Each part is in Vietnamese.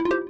you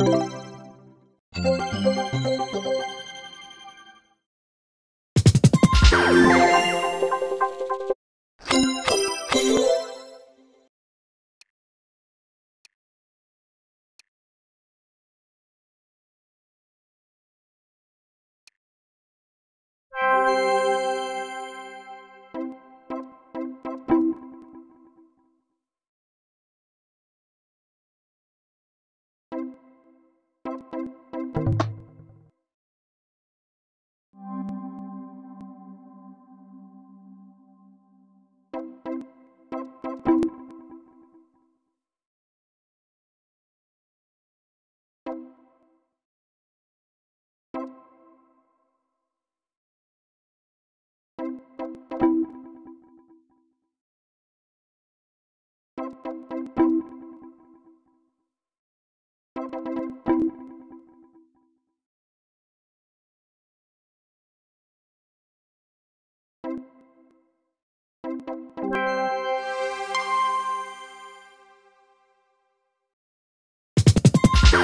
Thank you.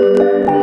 Música